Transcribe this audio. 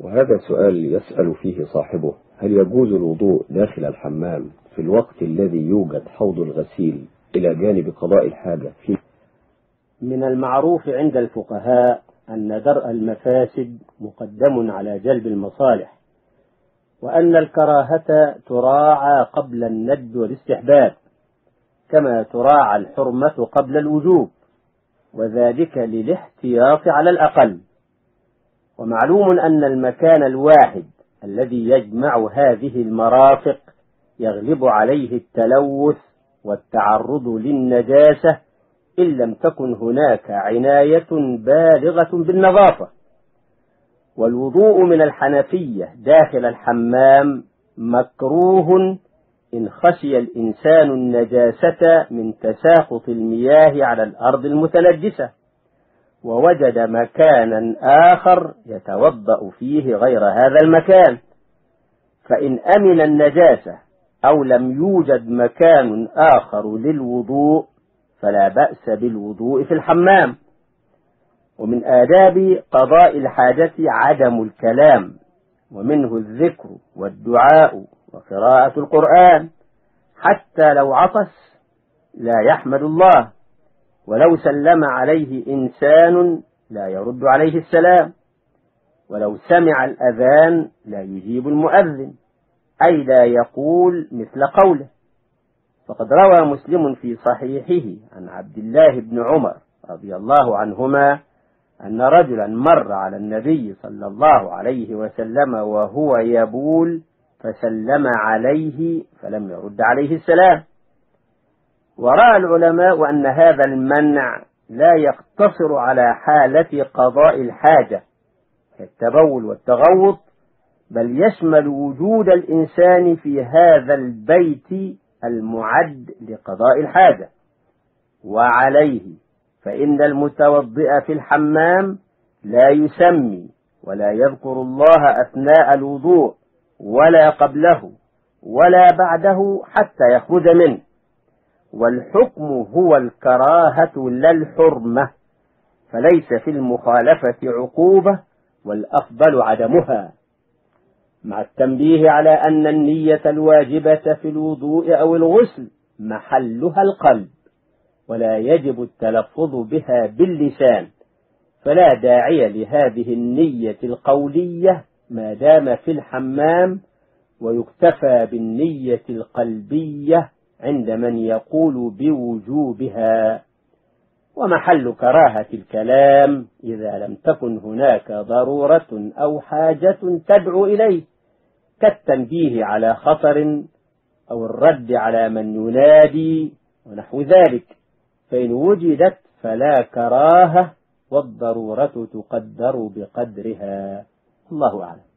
وهذا سؤال يسأل فيه صاحبه هل يجوز الوضوء داخل الحمام في الوقت الذي يوجد حوض الغسيل إلى جانب قضاء الحاجة فيه؟ من المعروف عند الفقهاء أن درء المفاسد مقدم على جلب المصالح وأن الكراهة تراعى قبل الند والاستحباب كما تراعى الحرمة قبل الوجوب وذلك للاحتياط على الأقل. ومعلوم أن المكان الواحد الذي يجمع هذه المرافق يغلب عليه التلوث والتعرض للنجاسة إن لم تكن هناك عناية بالغة بالنظافة. والوضوء من الحنفية داخل الحمام مكروه إن خشي الإنسان النجاسة من تساقط المياه على الأرض المتنجسة. ووجد مكانا آخر يتوضأ فيه غير هذا المكان. فإن أمن النجاسة أو لم يوجد مكان آخر للوضوء فلا بأس بالوضوء في الحمام. ومن آداب قضاء الحاجة عدم الكلام ومنه الذكر والدعاء وقراءة القرآن حتى لو عطس لا يحمد الله. ولو سلم عليه إنسان لا يرد عليه السلام. ولو سمع الأذان لا يجيب المؤذن. أي لا يقول مثل قوله. فقد روى مسلم في صحيحه عن عبد الله بن عمر رضي الله عنهما أن رجلا مر على النبي صلى الله عليه وسلم وهو يبول فسلم عليه فلم يرد عليه السلام. ورأى العلماء أن هذا المنع لا يقتصر على حالة قضاء الحاجة التبول والتغوط بل يشمل وجود الإنسان في هذا البيت المعد لقضاء الحاجة. وعليه فإن المتوضئ في الحمام لا يسمي ولا يذكر الله أثناء الوضوء ولا قبله ولا بعده حتى يخرج منه. والحكم هو الكراهة لا الحرمة فليس في المخالفة عقوبة والأفضل عدمها. مع التنبيه على أن النية الواجبة في الوضوء أو الغسل محلها القلب ولا يجب التلفظ بها باللسان فلا داعي لهذه النية القولية ما دام في الحمام ويكتفى بالنية القلبية عند من يقول بوجوبها. ومحل كراهة الكلام إذا لم تكن هناك ضرورة أو حاجة تدعو إليه كالتنبيه على خطر أو الرد على من ينادي ونحو ذلك. فإن وجدت فلا كراهة والضرورة تقدر بقدرها. الله أعلم.